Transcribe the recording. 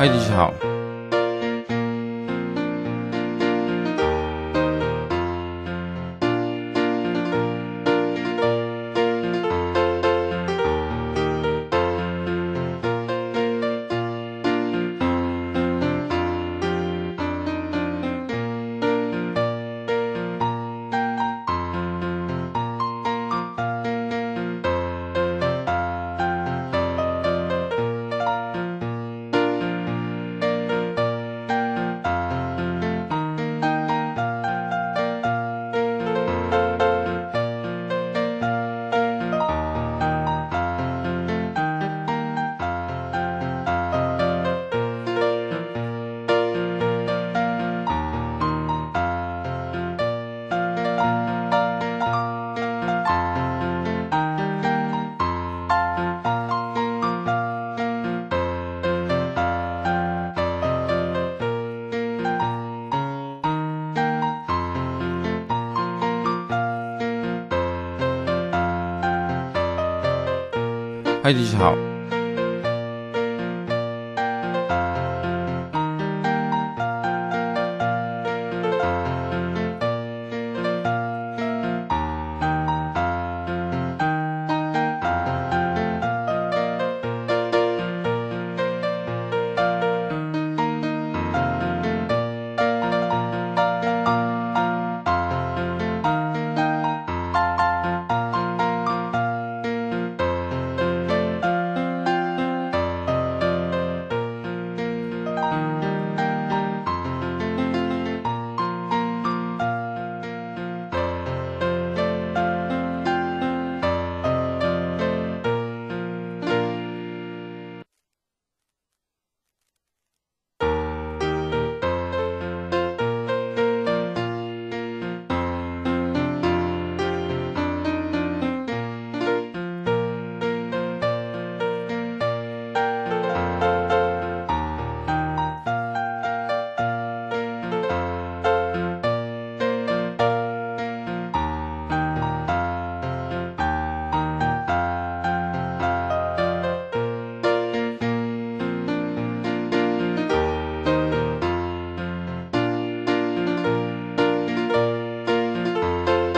嗨，大家好。嗨，弟兄好。